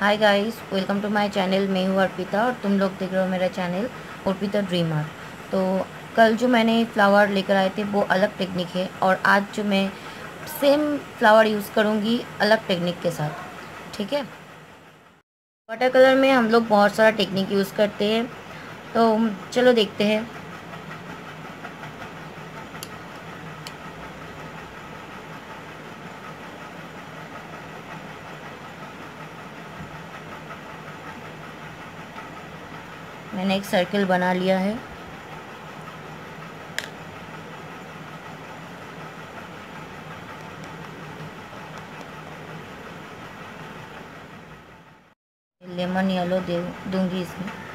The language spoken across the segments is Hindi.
Hi guys welcome to my channel मैं हूँ अर्पिता और तुम लोग देख रहे हो मेरा चैनल अर्पिता ड्रीमर तो कल जो मैंने फ्लावर लेकर आए थे, वो अलग टेक्निक है और आज जो मैं सेम फ्लावर यूज़ करूँगी अलग टेक्निक के साथ, ठीक है? वाटर कलर में हम लोग बहुत सारा टेक्निक यूज़ करते हैं तो चलो देखते हैं। मैंने एक सर्कल बना लिया है। लेमन येलो दे दूँगी इसमें।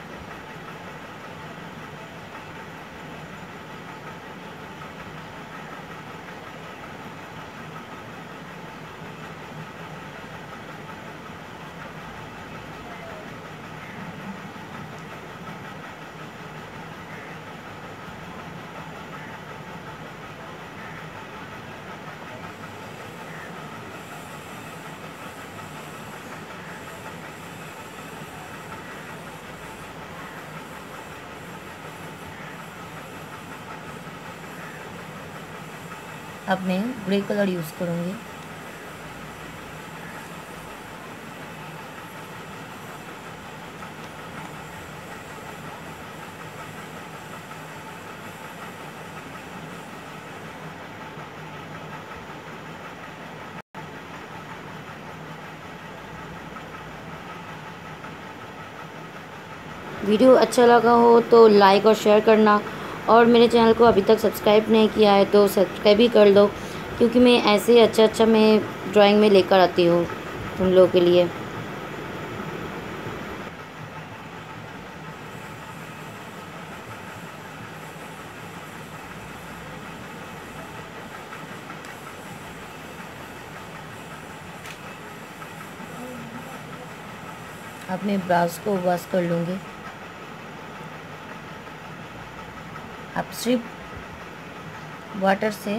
अब मैं ग्रे कलर यूज़ करूँगी। वीडियो अच्छा लगा हो तो लाइक और शेयर करना। और मेरे चैनल को अभी तक सब्सक्राइब नहीं किया है तो सब्सक्राइब ही कर लो, क्योंकि मैं ऐसे ही अच्छा अच्छा मैं ड्राइंग में लेकर आती हूँ तुम लोगों के लिए। मैं ब्राउज को वॉश कर लूँगी। अब सिर्फ़ वाटर से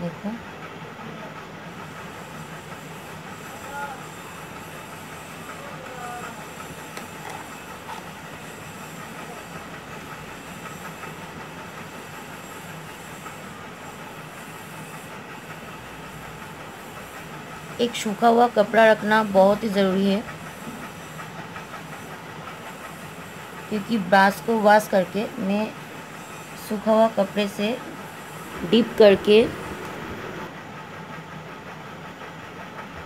देखो एक सूखा हुआ कपड़ा रखना बहुत ही ज़रूरी है। क्योंकि ब्रास को वॉश करके मैं सूखा हुआ कपड़े से डिप करके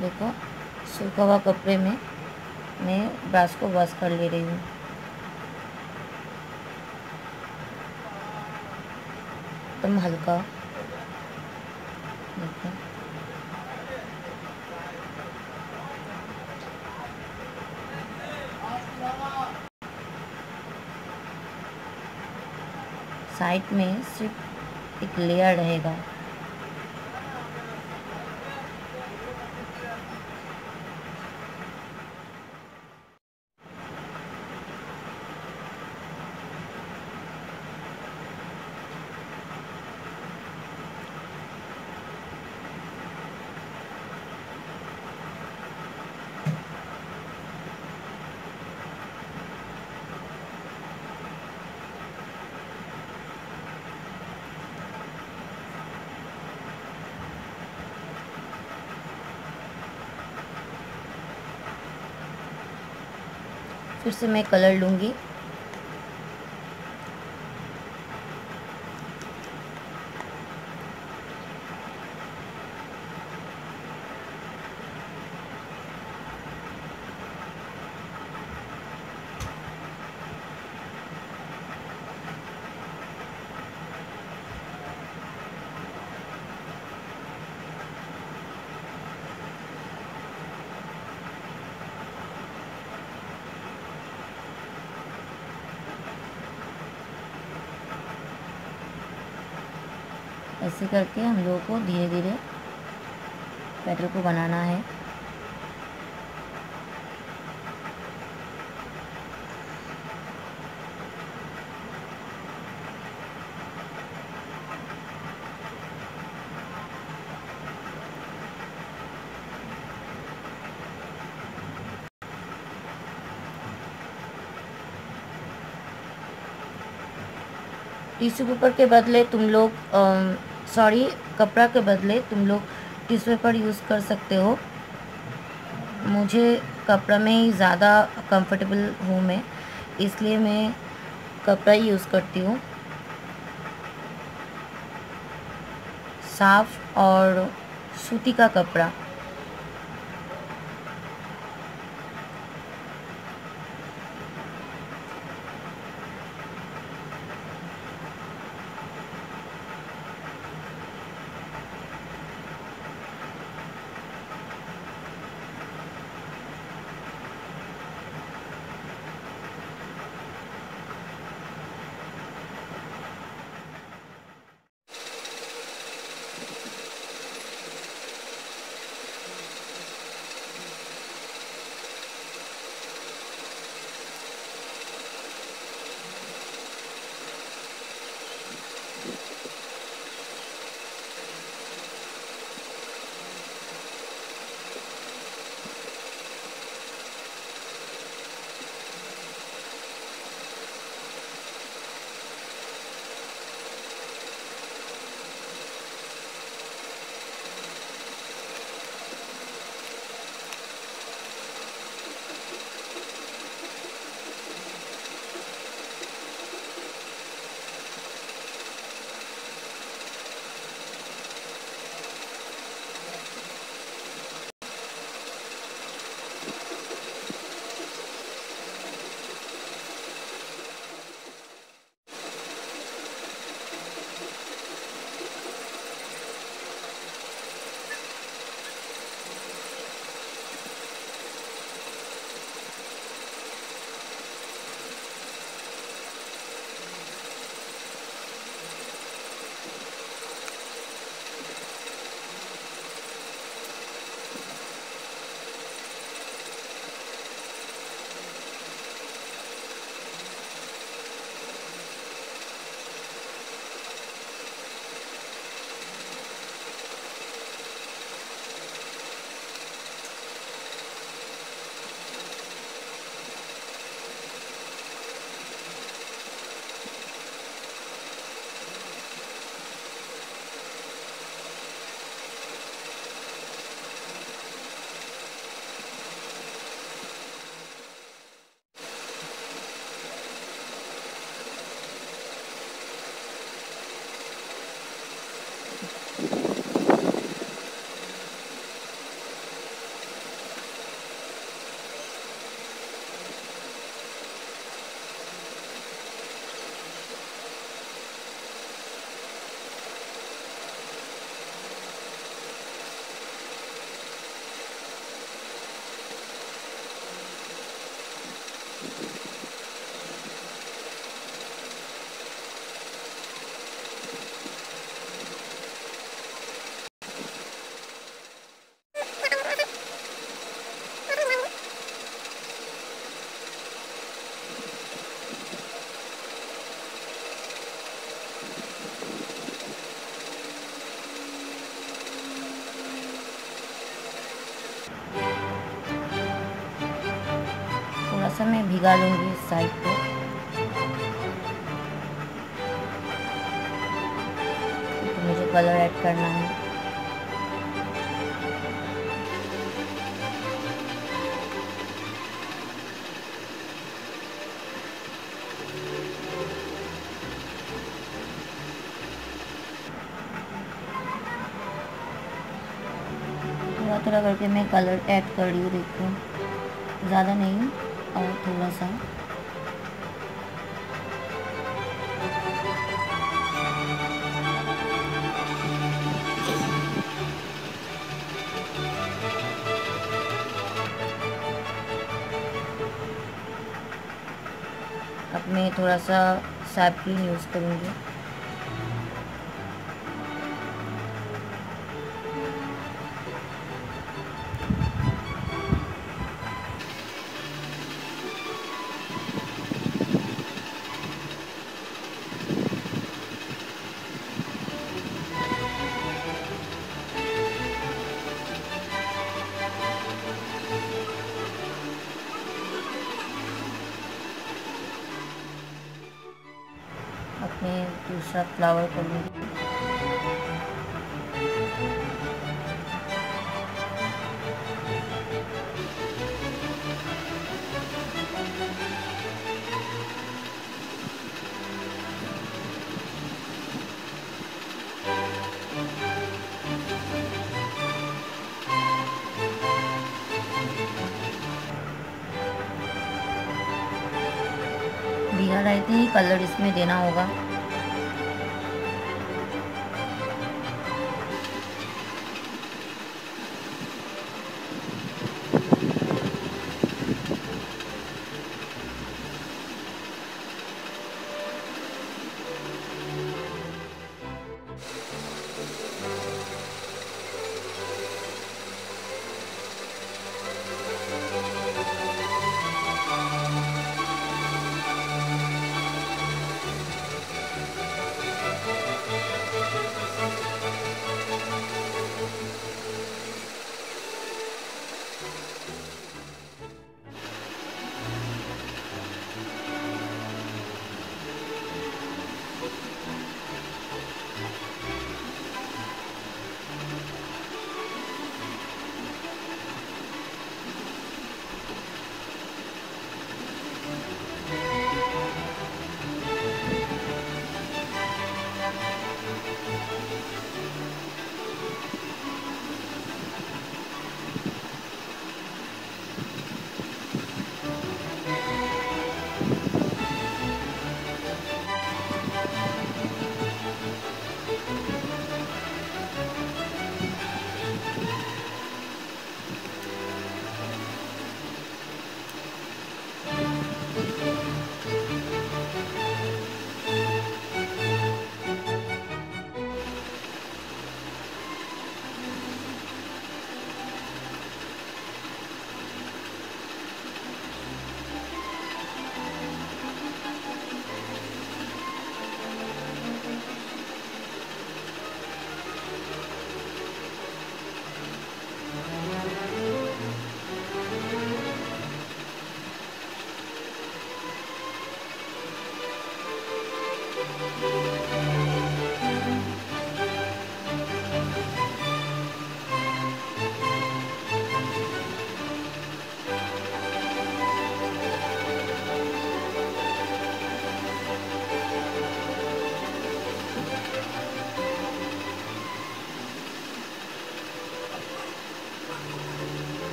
देखो, सूखा हुआ कपड़े में मैं ब्रास को वॉश कर ले रही हूँ। एकदम हल्का। देखो। साइड में सिर्फ़ एक लेयर रहेगा। फिर से मैं कलर लूँगी। ऐसे करके हम लोगों को धीरे धीरे पेट्रोल को बनाना है। टिश्यू पेपर के बदले तुम लोग सॉरी कपड़ा के बदले तुम लोग टिश्यू पेपर यूज़ कर सकते हो? मुझे कपड़ा में ही ज़्यादा कंफर्टेबल हूँ मैं, इसलिए मैं कपड़ा ही यूज़ करती हूँ। साफ़ और सूती का कपड़ा। भिगा लूँगी इस साइड पे तो मुझे कलर ऐड करना है थोड़ा थोड़ा करके मैं कलर ऐड कर रही हूँ देखो ज़्यादा नहीं और थोड़ा सा। अब मैं थोड़ा सा सैपलिन यूज़ करूँगी। अपने दूसरा फ्लावर कर लूँगी बिना रहते ही कलर इसमें देना होगा।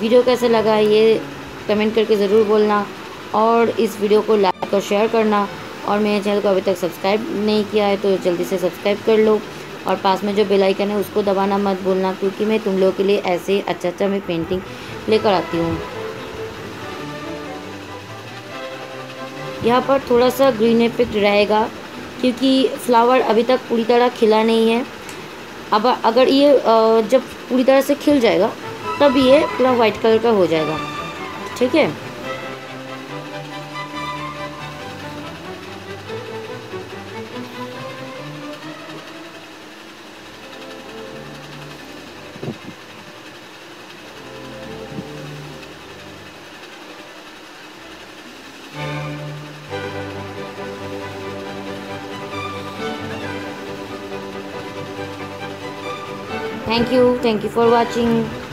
वीडियो कैसे लगा ये कमेंट करके ज़रूर बोलना और इस वीडियो को लाइक और शेयर करना। और मेरे चैनल को अभी तक सब्सक्राइब नहीं किया है तो जल्दी से सब्सक्राइब कर लो और पास में जो बेल आइकन है उसको दबाना मत भूलना क्योंकि मैं तुम लोगों के लिए ऐसे अच्छा अच्छा मैं पेंटिंग लेकर आती हूँ। यहाँ पर थोड़ा सा ग्रीन इफ़ेक्ट रहेगा क्योंकि फ्लावर अभी तक पूरी तरह खिला नहीं है। अब अगर ये जब पूरी तरह से खिल जाएगा तब ये पूरा वाइट कलर का हो जाएगा ठीक है thank you thank you for watching